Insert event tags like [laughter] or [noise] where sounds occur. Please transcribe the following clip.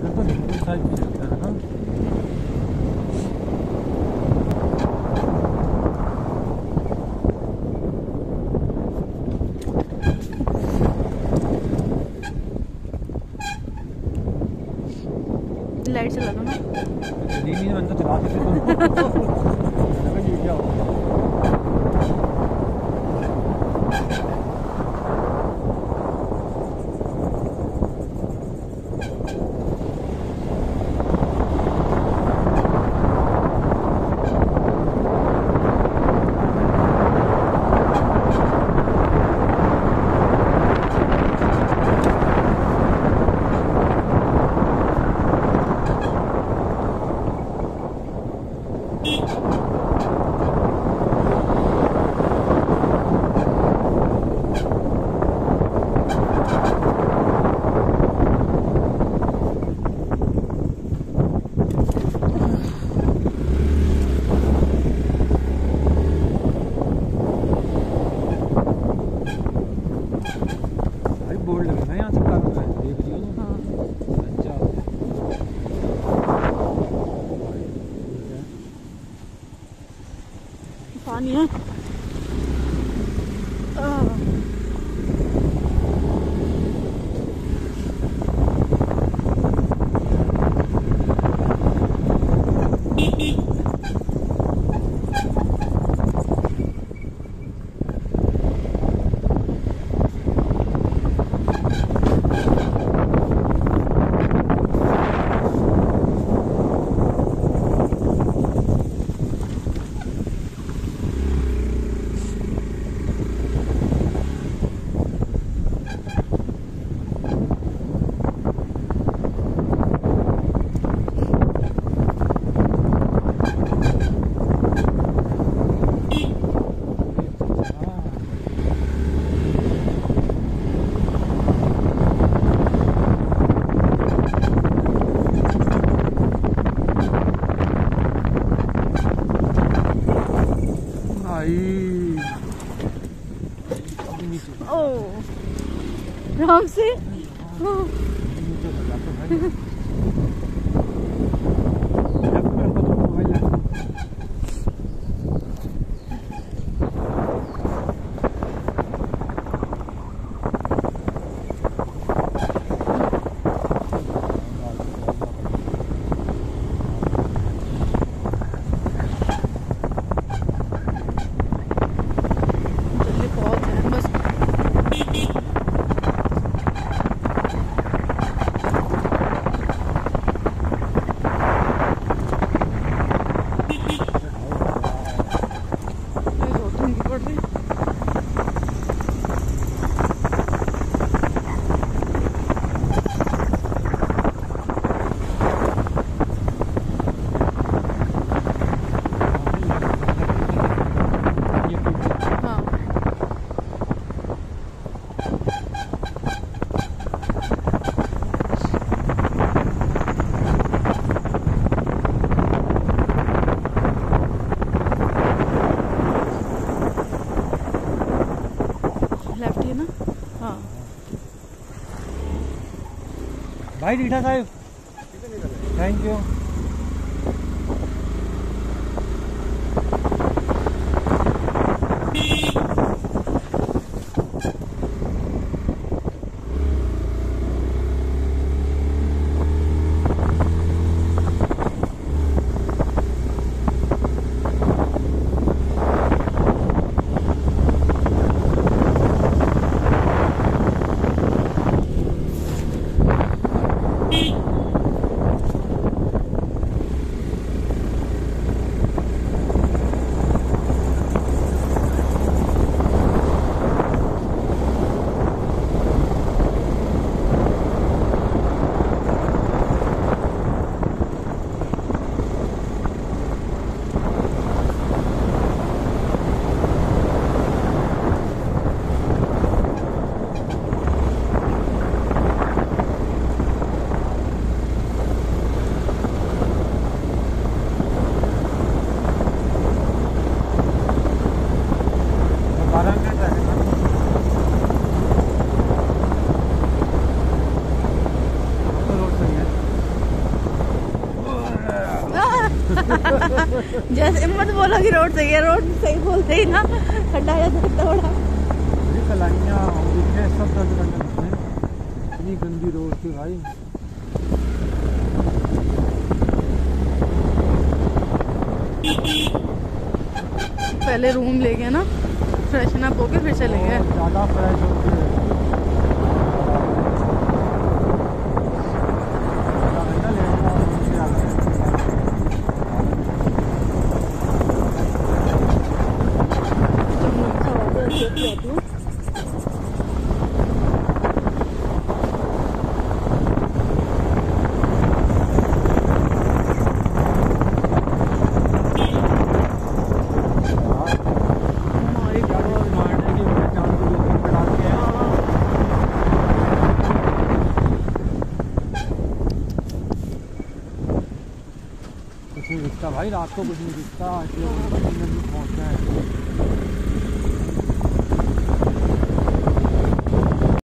आजकल तो बिल्कुल साइज़ भी लगता है ना। लाइट चला दो ना। चली नहीं बंदा तो [laughs] क्या 아니야? 어. भाई ओह राम से ना? हाँ। भाई रीठा साहब। Thank you Beep. [laughs] जैसे मत बोलो कि रोड सही है रोड सही बोलते ही ना खड्डा या हैं। इतनी गंदी रोड थी भाई। पहले रूम ले गए ना फ्रेशन अप होके फिर चले गए। नहीं दिखता भाई रात को कुछ नहीं दिखता पहुँचना पहुँचता है।